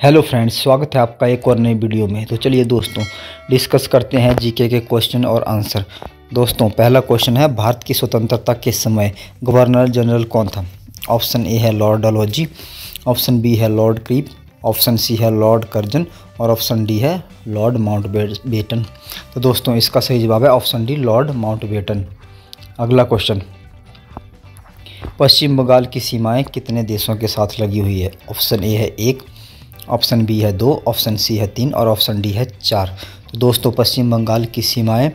Hello friends स्वागत है आपका एक और नई वीडियो में। तो चलिए दोस्तों डिस्कस करते हैं जीके के क्वेश्चन और आंसर दोस्तों, पहला क्वेश्चन है, भारत की स्वतंत्रता के समय गवर्नर जनरल कौन था? ऑप्शन ए है लॉर्ड डलोजी ऑप्शन बी है लॉर्ड क्रीप ऑप्शन सी है लॉर्ड कर्जन और ऑप्शन डी है लॉर्ड माउंट बेटन तो दोस्तों, इसका सही जवाब है option D lord Mountbatten अगला क्वेश्चन पश्चिम बंगाल की सीमाएँ कितने देशों के साथ लगी हुई है? ऑप्शन ए है एक ऑप्शन बी है दो, ऑप्शन सी है तीन और ऑप्शन डी है चार। तो दोस्तों, पश्चिम बंगाल की सीमाएँ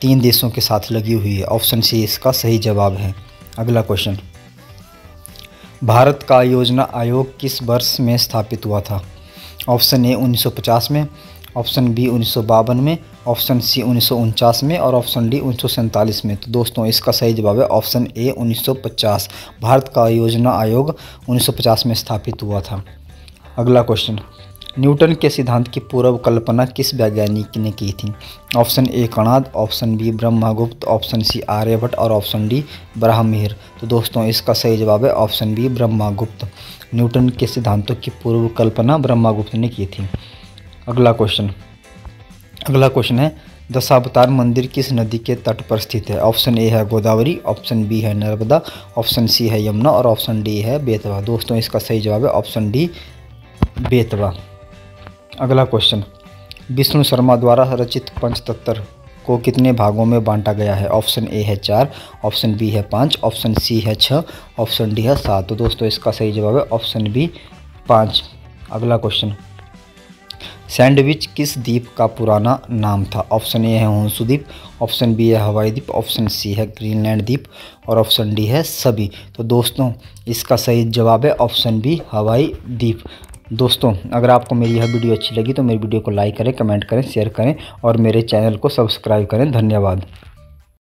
तीन देशों के साथ लगी हुई है। ऑप्शन सी इसका सही जवाब है। अगला क्वेश्चन। भारत का योजना आयोग किस वर्ष में स्थापित हुआ था? ऑप्शन ए 1950 में, ऑप्शन बी उन्नीस सौ बावन में, ऑप्शन सी उन्नीस सौ उनचास में और ऑप्शन डी उन्नीस सौ सैंतालीस में। तो दोस्तों, इसका सही जवाब है ऑप्शन ए 1950 भारत का योजना आयोग 1950 में स्थापित हुआ था। अगला क्वेश्चन न्यूटन के सिद्धांत की पूर्व कल्पना किस वैज्ञानिक ने की थी? Option A, Kanad, option B, Brahmagupta, option C, Aryabhatta और ऑप्शन डी ब्राह्मीर तो दोस्तों, इसका सही जवाब है ऑप्शन बी, ब्रह्मगुप्त। न्यूटन के सिद्धांतों की पूर्व कल्पना ब्रह्मगुप्त ने की थी। अगला क्वेश्चन अगला क्वेश्चन है, दशावतार मंदिर किस नदी के तट पर स्थित है? ऑप्शन ए है गोदावरी, ऑप्शन बी है नर्मदा, ऑप्शन सी है यमुना और ऑप्शन डी है बेतवा। दोस्तों, इसका सही जवाब है ऑप्शन डी बेतवा। अगला क्वेश्चन विष्णु शर्मा द्वारा रचित पंचतत्तर को कितने भागों में बांटा गया है? ऑप्शन ए है चार ऑप्शन बी है पाँच ऑप्शन सी है छः ऑप्शन डी है सात। तो दोस्तों, इसका सही जवाब है ऑप्शन बी पाँच। अगला क्वेश्चन सैंडविच किस द्वीप का पुराना नाम था? ऑप्शन ए है होंसू द्वीप ऑप्शन बी है हवाई द्वीप ऑप्शन सी है ग्रीनलैंड द्वीप और ऑप्शन डी है सभी। तो दोस्तों, इसका सही जवाब है ऑप्शन बी हवाई द्वीप। दोस्तों, अगर आपको मेरी यह वीडियो अच्छी लगी तो मेरी वीडियो को लाइक करें, कमेंट करें, शेयर करें और मेरे चैनल को सब्सक्राइब करें। धन्यवाद।